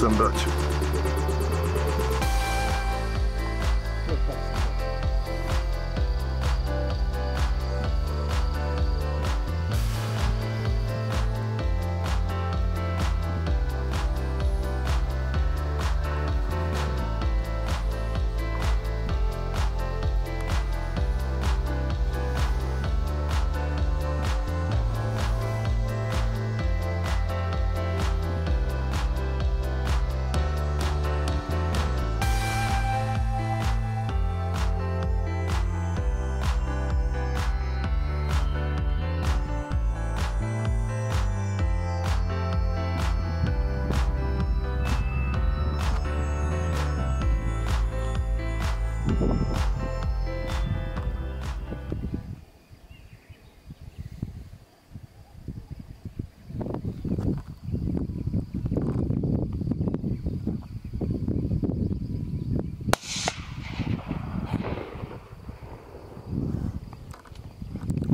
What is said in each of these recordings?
them, Dutch.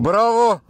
Браво!